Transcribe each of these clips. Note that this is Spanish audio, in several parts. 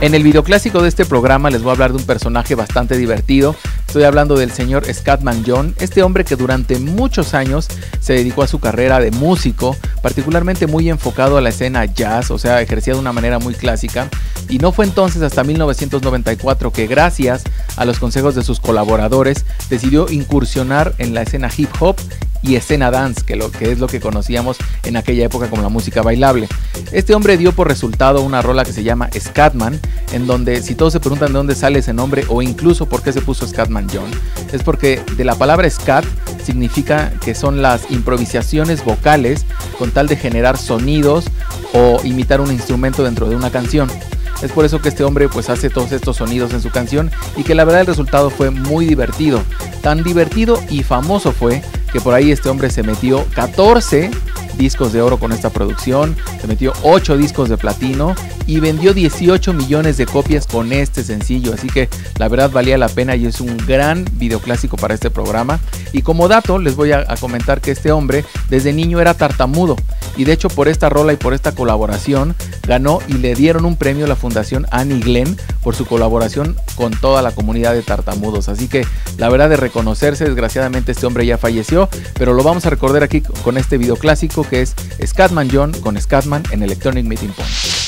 En el videoclásico de este programa les voy a hablar de un personaje bastante divertido. Estoy hablando del señor Scatman John, este hombre que durante muchos años se dedicó a su carrera de músico, particularmente muy enfocado a la escena jazz, o sea, ejercía de una manera muy clásica. Y no fue entonces hasta 1994 que gracias a los consejos de sus colaboradores decidió incursionar en la escena hip hop y escena dance, que, lo, que es lo que conocíamos en aquella época como la música bailable. Este hombre dio por resultado una rola que se llama Scatman, en donde si todos se preguntan de dónde sale ese nombre o incluso por qué se puso Scatman John, es porque de la palabra scat significa que son las improvisaciones vocales con tal de generar sonidos o imitar un instrumento dentro de una canción. Es por eso que este hombre pues hace todos estos sonidos en su canción y que la verdad el resultado fue muy divertido. Tan divertido y famoso fue que por ahí este hombre se metió 14 discos de oro con esta producción, se metió 8 discos de platino y vendió 18 millones de copias con este sencillo, así que la verdad valía la pena y es un gran videoclásico para este programa. Y como dato les voy a, comentar que este hombre desde niño era tartamudo y de hecho por esta rola y por esta colaboración ganó y le dieron un premio a la Fundación Annie Glenn por su colaboración con toda la comunidad de tartamudos. Así que la verdad de reconocerse, desgraciadamente este hombre ya falleció, pero lo vamos a recordar aquí con este video clásico que es Scatman John con Scatman en Electronic Meeting Point.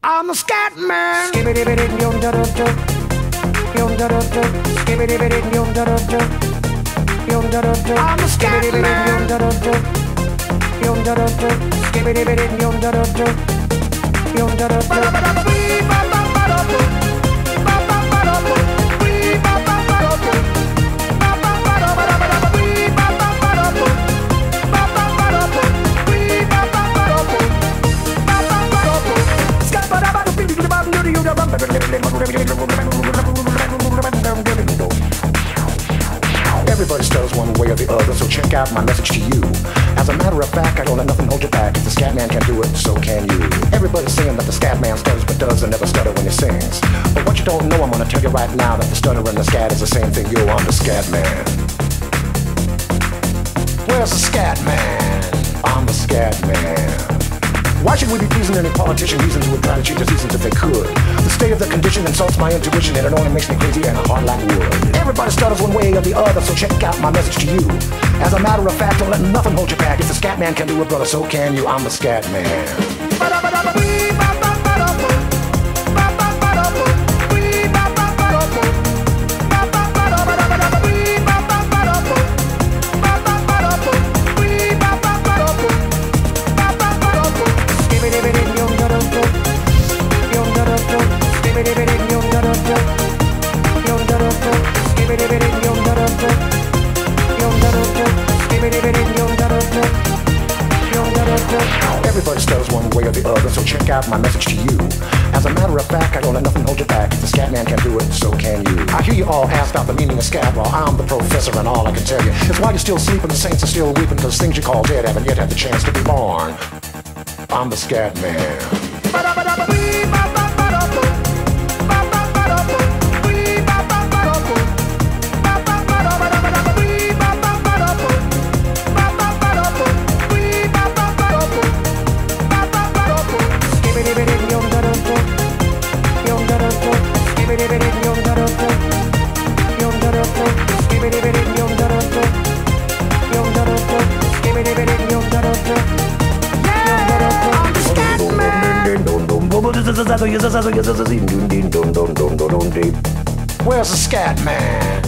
I'm. I'm Everybody stutters one way or the other, so check out my message to you. As a matter of fact, I don't let nothing hold you back. If the scat man can do it, so can you. Everybody's saying that the scat man stutters but does and never stutter when he sings. But what you don't know, I'm gonna tell you right now that the stutter and the scat is the same thing. Yo, I'm the scat man. Where's the scat man? I'm the scat man. Why should we be pleasing any politician reasons who would try to cheat the seasons if they could? The state of the condition insults my intuition and it only makes me crazy and a hard like wood. Everybody stutters one way or the other, so check out my message to you. As a matter of fact, don't let nothing hold you back. If the scat man can do it, brother, so can you. I'm the scat man. Everybody stutters one way or the other, so check out my message to you. As a matter of fact, I don't let nothing hold you back. If the scat man can do it, so can you. I hear you all ask about the meaning of scat, well, I'm the professor, and all I can tell you is while you're still sleeping, the saints are still weeping, because things you call dead haven't yet had the chance to be born. I'm the scat man. Where's the scat man?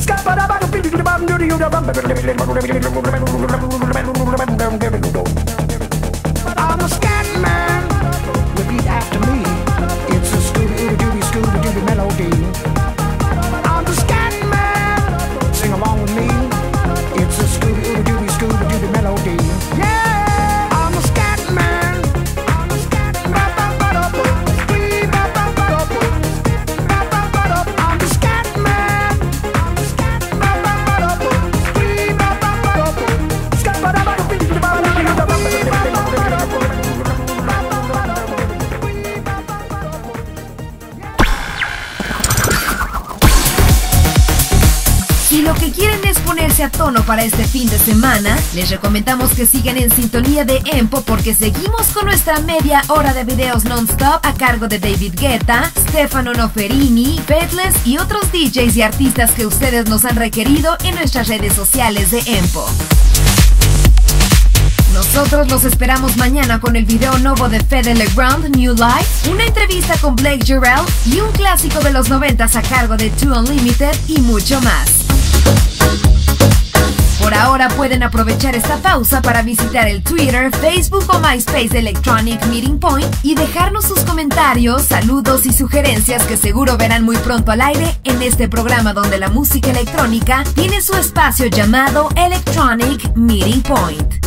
I'm tono para este fin de semana, les recomendamos que sigan en sintonía de Empo porque seguimos con nuestra media hora de videos non-stop a cargo de David Guetta, Stefano Noferini, Betless y otros DJs y artistas que ustedes nos han requerido en nuestras redes sociales de Empo. Nosotros los esperamos mañana con el video nuevo de Fede Legrand, New Life, una entrevista con Blake Jarrell y un clásico de los noventas a cargo de Two Unlimited y mucho más. Ahora pueden aprovechar esta pausa para visitar el Twitter, Facebook o MySpace Electronic Meeting Point y dejarnos sus comentarios, saludos y sugerencias que seguro verán muy pronto al aire en este programa donde la música electrónica tiene su espacio llamado Electronic Meeting Point.